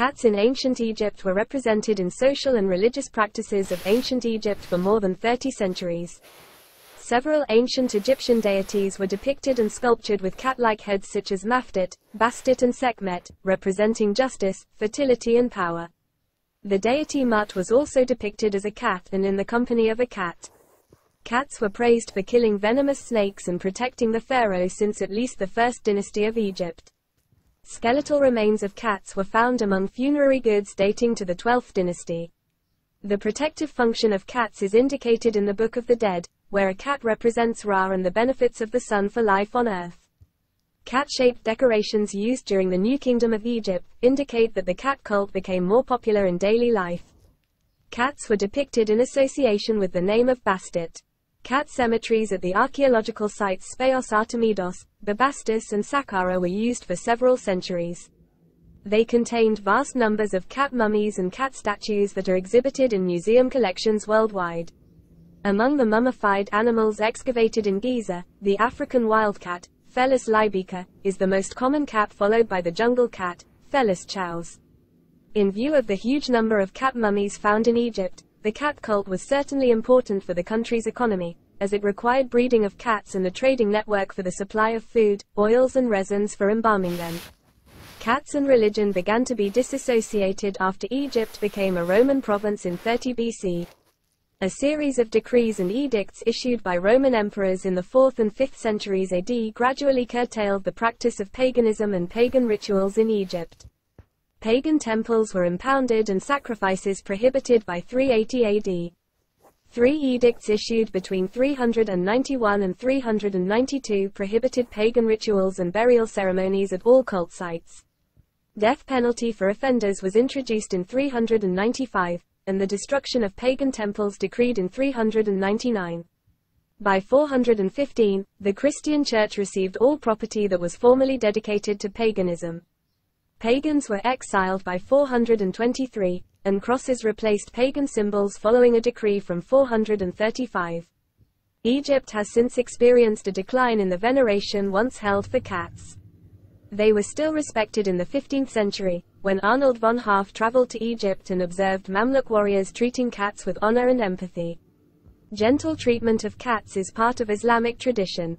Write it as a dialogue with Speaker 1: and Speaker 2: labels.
Speaker 1: Cats in ancient Egypt were represented in social and religious practices of ancient Egypt for more than 30 centuries. Several ancient Egyptian deities were depicted and sculptured with cat-like heads such as Mafdet, Bastet and Sekhmet, representing justice, fertility and power. The deity Mut was also depicted as a cat and in the company of a cat. Cats were praised for killing venomous snakes and protecting the pharaoh since at least the first dynasty of Egypt. Skeletal remains of cats were found among funerary goods dating to the 12th dynasty. The protective function of cats is indicated in the Book of the Dead, where a cat represents Ra and the benefits of the sun for life on earth. Cat-shaped decorations used during the New Kingdom of Egypt indicate that the cat cult became more popular in daily life. Cats were depicted in association with the name of Bastet. Cat cemeteries at the archaeological sites Speos Artemidos, Bubastis and Saqqara were used for several centuries. They contained vast numbers of cat mummies and cat statues that are exhibited in museum collections worldwide. Among the mummified animals excavated in Giza, the African wildcat, Felis libyca, is the most common cat followed by the jungle cat, Felis chaus. In view of the huge number of cat mummies found in Egypt, the cat cult was certainly important for the country's economy, as it required breeding of cats and a trading network for the supply of food, oils and resins for embalming them. Cats and religion began to be disassociated after Egypt became a Roman province in 30 BC. A series of decrees and edicts issued by Roman emperors in the 4th and 5th centuries AD gradually curtailed the practice of paganism and pagan rituals in Egypt. Pagan temples were impounded and sacrifices prohibited by 380 AD. Three edicts issued between 391 and 392 prohibited pagan rituals and burial ceremonies at all cult sites. Death penalty for offenders was introduced in 395, and the destruction of pagan temples decreed in 399. By 415, the Christian Church received all property that was formerly dedicated to paganism. Pagans were exiled by 423, and crosses replaced pagan symbols following a decree from 435. Egypt has since experienced a decline in the veneration once held for cats. They were still respected in the 15th century, when Arnold von Harff traveled to Egypt and observed Mamluk warriors treating cats with honor and empathy. Gentle treatment of cats is part of Islamic tradition.